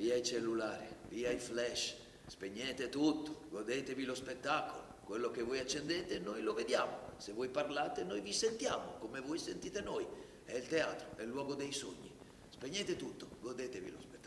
via i cellulari, via i flash, spegnete tutto, godetevi lo spettacolo. Quello che voi accendete noi lo vediamo. Se voi parlate noi vi sentiamo, come voi sentite noi. È il teatro, è il luogo dei sogni. Spegnete tutto, godetevi lo spettacolo.